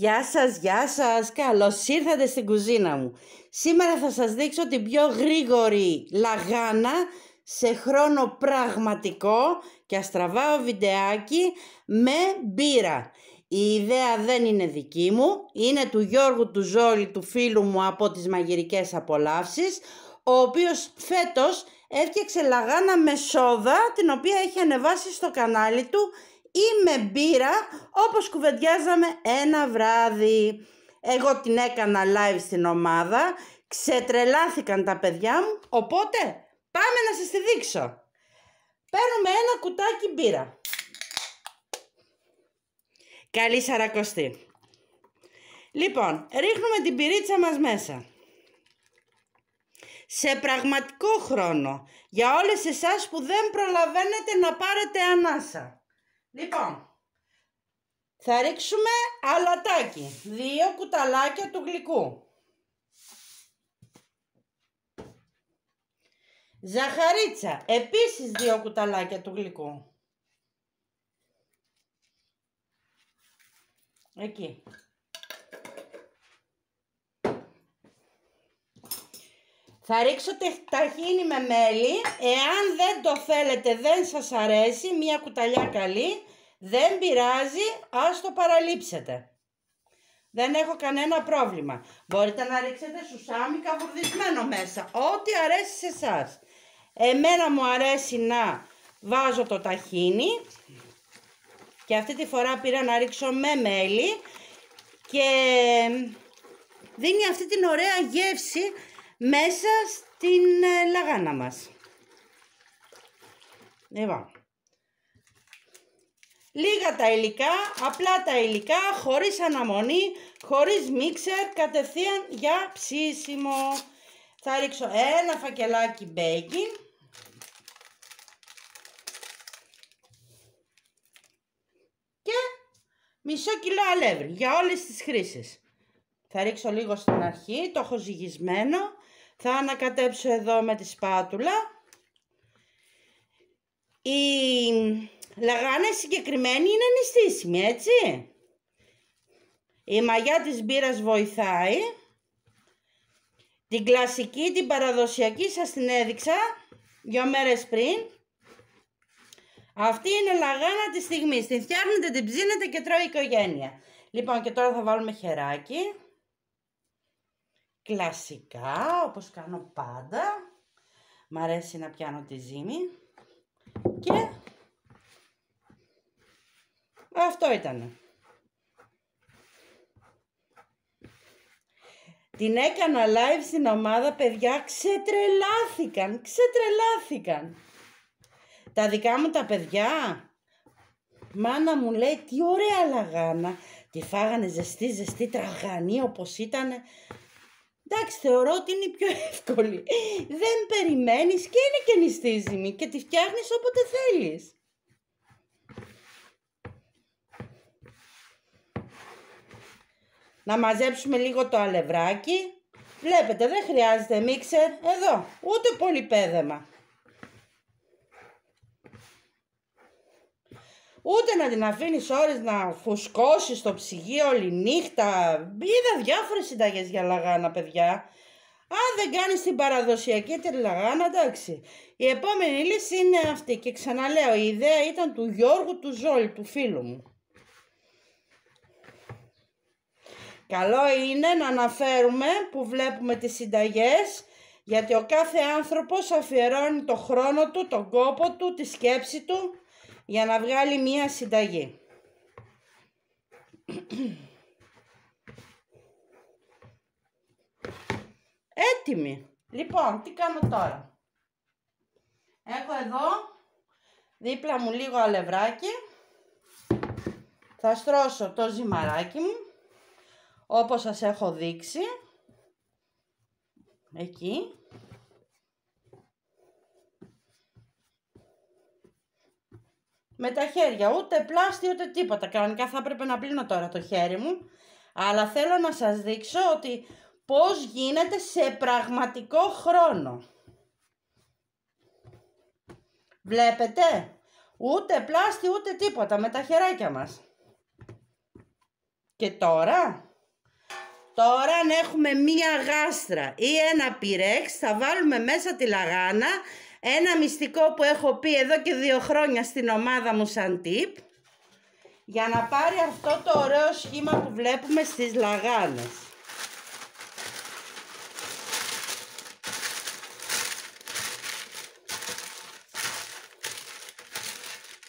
Γεια σας, γεια σας, καλώς ήρθατε στην κουζίνα μου. Σήμερα θα σας δείξω την πιο γρήγορη λαγάνα σε χρόνο πραγματικό και αστραβάω βιντεάκι με μπύρα. Η ιδέα δεν είναι δική μου, είναι του Γιώργου του Ζόλη, του φίλου μου από τις μαγειρικές απολαύσεις, ο οποίος φέτος έφτιαξε λαγάνα με σόδα, την οποία έχει ανεβάσει στο κανάλι του ή με μπύρα όπως κουβεντιάζαμε ένα βράδυ. Εγώ την έκανα live στην ομάδα, ξετρελάθηκαν τα παιδιά μου, οπότε πάμε να σας τη δείξω. Παίρνουμε ένα κουτάκι μπύρα. Καλή σαρακοστή. Λοιπόν, ρίχνουμε την πυρίτσα μας μέσα. Σε πραγματικό χρόνο, για όλες εσάς που δεν προλαβαίνετε να πάρετε ανάσα. Λοιπόν, θα ρίξουμε αλατάκι, δύο κουταλάκια του γλυκού. Ζαχαρίτσα, επίσης δύο κουταλάκια του γλυκού. Εκεί. Θα ρίξω ταχίνι με μέλι. Εάν δεν το θέλετε, δεν σας αρέσει, μία κουταλιά καλή, δεν πειράζει, ας το παραλείψετε. Δεν έχω κανένα πρόβλημα. Μπορείτε να ρίξετε σουσάμι καβουρδισμένο μέσα. Ό,τι αρέσει σε εσάς. Εμένα μου αρέσει να βάζω το ταχίνι. Και αυτή τη φορά πήρα να ρίξω με μέλι. Και δίνει αυτή την ωραία γεύση μέσα στην ε, λαγάνα μας. Λοιπόν. Λίγα τα υλικά, απλά τα υλικά, χωρίς αναμονή, χωρίς μίξερ, κατευθείαν για ψήσιμο. Θα ρίξω ένα φακελάκι μπέικιν. Και μισό κιλό αλεύρι για όλες τις χρήσεις. Θα ρίξω λίγο στην αρχή, το έχω ζυγισμένο. Θα ανακατέψω εδώ με τη σπάτουλα. Η λαγάνα συγκεκριμένη είναι νηστίσιμη, έτσι. Η μαγιά της μπύρας βοηθάει. Την κλασική, την παραδοσιακή σας την έδειξα δύο μέρες πριν. Αυτή είναι λαγάνα της στιγμής. Την φτιάχνετε, την ψήνετε και τρώει η οικογένεια. Λοιπόν και τώρα θα βάλουμε χεράκι κλασικά, όπως κάνω πάντα. Μ' αρέσει να πιάνω τη ζύμη. Και αυτό ήταν. Την έκανα live στην ομάδα, παιδιά, ξετρελάθηκαν, ξετρελάθηκαν. Τα δικά μου τα παιδιά, μάνα μου λέει, τι ωραία λαγάνα. Τη φάγανε ζεστή, ζεστή τραγανή όπως ήταν. Εντάξει, θεωρώ ότι είναι πιο εύκολη. Δεν περιμένεις και είναι και νηστίζιμη και τη φτιάχνεις όποτε θέλεις. Να μαζέψουμε λίγο το αλευράκι. Βλέπετε, δεν χρειάζεται μίξερ. Εδώ, ούτε πολύ πέδεμα. Ούτε να την αφήνεις ώρες να φουσκώσεις στο ψυγείο όλη νύχτα. Είδα διάφορες συνταγές για λαγάνα, παιδιά. Αν δεν κάνεις την παραδοσιακή τη λαγάνα, εντάξει. Η επόμενη λύση είναι αυτή και ξαναλέω, η ιδέα ήταν του Γιώργου του Ζόλη, του φίλου μου. Καλό είναι να αναφέρουμε που βλέπουμε τις συνταγές, γιατί ο κάθε άνθρωπος αφιερώνει το χρόνο του, τον κόπο του, τη σκέψη του, για να βγάλει μία συνταγή. Έτοιμη. Λοιπόν, τι κάνω τώρα. Έχω εδώ δίπλα μου λίγο αλευράκι. Θα στρώσω το ζυμαράκι μου, όπως σας έχω δείξει. Εκεί. Με τα χέρια, ούτε πλάστη ούτε τίποτα. Κανονικά θα έπρεπε να πλύνω τώρα το χέρι μου, αλλά θέλω να σας δείξω ότι πώς γίνεται σε πραγματικό χρόνο. Βλέπετε, ούτε πλάστη ούτε τίποτα με τα χεράκια μας. Και τώρα, τώρα αν έχουμε μία γάστρα ή ένα πυρέξ, θα βάλουμε μέσα τη λαγάνα ένα μυστικό που έχω πει εδώ και δύο χρόνια στην ομάδα μου σαν tip για να πάρει αυτό το ωραίο σχήμα που βλέπουμε στις λαγάνες.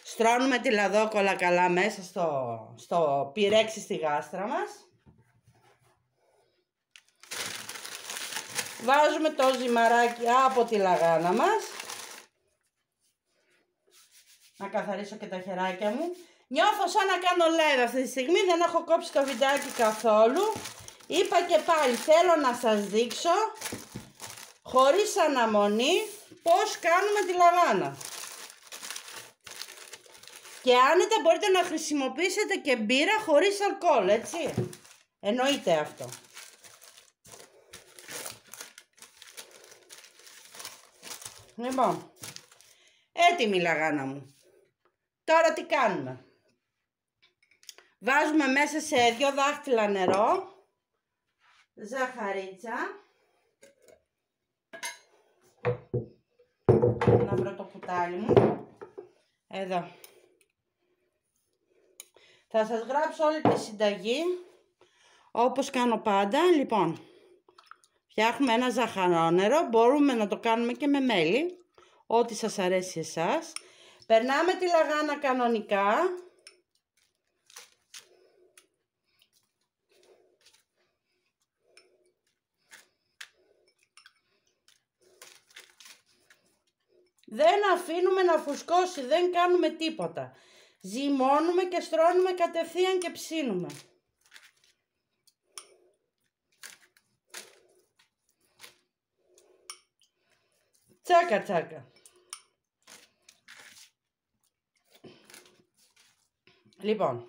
Στρώνουμε τη λαδόκολα καλά μέσα στο, στο πυρέξι στη γάστρα μας. Βάζουμε το ζυμαράκι από τη λαγάνα μας. Να καθαρίσω και τα χεράκια μου. Νιώθω σαν να κάνω live αυτή τη στιγμή, δεν έχω κόψει το βιντεάκι καθόλου. Είπα και πάλι, θέλω να σας δείξω, χωρίς αναμονή, πώς κάνουμε τη λαβάνα. Και άνετα μπορείτε να χρησιμοποιήσετε και μπύρα χωρίς αλκοόλ, έτσι. Εννοείται αυτό. Λοιπόν, έτοιμη η λαγάνα μου. Τώρα τι κάνουμε; Βάζουμε μέσα σε δύο δάχτυλα νερό, ζαχαρίτσα, να βρω το κουτάλι μου, εδώ. Θα σας γράψω όλη τη συνταγή, όπως κάνω πάντα. Λοιπόν, φτιάχνουμε ένα ζαχαρόνερο, μπορούμε να το κάνουμε και με μέλι, ό,τι σας αρέσει εσάς. Περνάμε τη λαγάνα κανονικά, Δεν αφήνουμε να φουσκώσει, δεν κάνουμε τίποτα. Ζυμώνουμε και στρώνουμε κατευθείαν και ψήνουμε. Τσάκα τσάκα. Λοιπόν,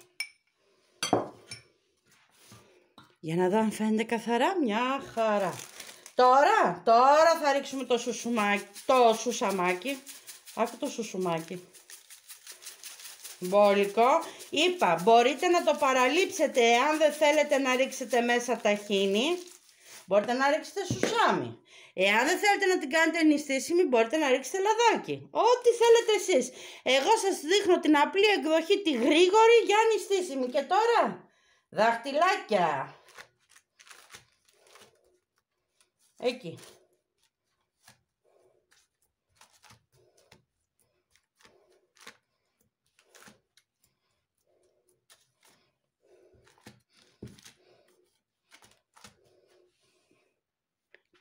για να δω αν φαίνεται καθαρά, μια χαρά. Τώρα, τώρα θα ρίξουμε το, σουσουμάκι, το σουσαμάκι. Άκου το σουσουμάκι. Μπόλικο. Είπα, μπορείτε να το παραλείψετε αν δεν θέλετε να ρίξετε μέσα ταχίνι. Μπορείτε να ρίξετε σουσάμι. Εάν δεν θέλετε να την κάνετε νηστίσιμη, μπορείτε να ρίξετε λαδάκι. Ό,τι θέλετε εσείς. Εγώ σας δείχνω την απλή εκδοχή, τη γρήγορη για νηστίσιμη. Και τώρα, δαχτυλάκια. Εκεί.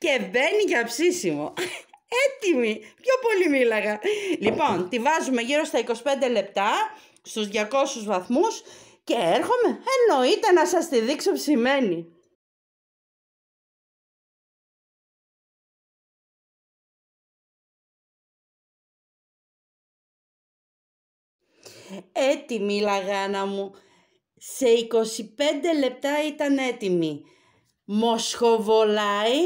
Και μπαίνει για ψήσιμο. Έτοιμη. Πιο πολύ μίλαγα. Λοιπόν, τη βάζουμε γύρω στα 25 λεπτά, στους 200 βαθμούς και έρχομαι. Εννοείται να σας τη δείξω ψημένη. Έτοιμη η λαγάνα μου. Σε 25 λεπτά ήταν έτοιμη. Μοσχοβολάει,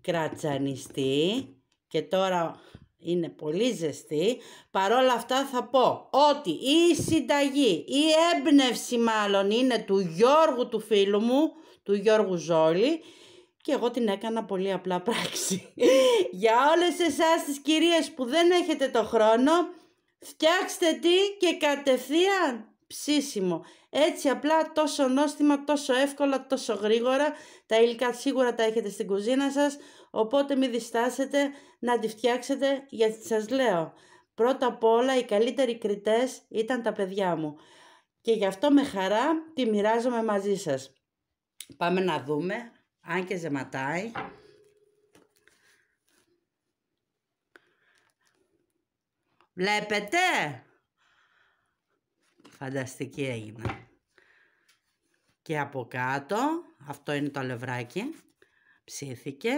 κρατσανιστή και τώρα είναι πολύ ζεστή. Παρόλα αυτά θα πω ότι η συνταγή, η έμπνευση μάλλον είναι του Γιώργου του φίλου μου, του Γιώργου Ζόλη και εγώ την έκανα πολύ απλά πράξη. Για όλες εσάς τις κυρίες που δεν έχετε το χρόνο, Φτιάξτε τι και κατευθείαν ψήσιμο. Έτσι απλά τόσο νόστιμα, τόσο εύκολα, τόσο γρήγορα. Τα υλικά σίγουρα τα έχετε στην κουζίνα σας, οπότε μην διστάσετε να τη φτιάξετε γιατί σας λέω. Πρώτα απ' όλα οι καλύτεροι κριτές ήταν τα παιδιά μου και γι' αυτό με χαρά τη μοιράζομαι μαζί σας. Πάμε να δούμε, αν και ζεματάει. Βλέπετε; Φανταστική έγινε. Και από κάτω, αυτό είναι το αλευράκι, ψήθηκε,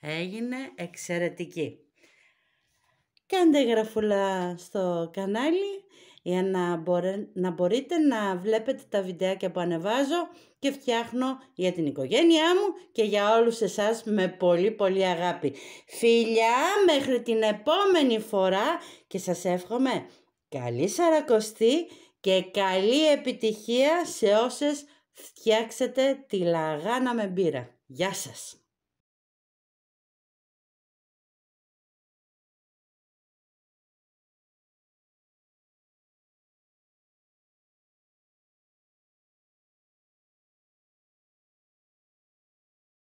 έγινε εξαιρετική. Κάντε γραφούλα στο κανάλι για να, να μπορείτε να βλέπετε τα βιντεάκια που ανεβάζω και φτιάχνω για την οικογένειά μου και για όλους εσάς με πολύ πολύ αγάπη. Φιλιά μέχρι την επόμενη φορά και σας εύχομαι καλή σαρακοστή και καλή επιτυχία σε όσες φτιάξετε τη λαγάνα με μπύρα. Γεια σας!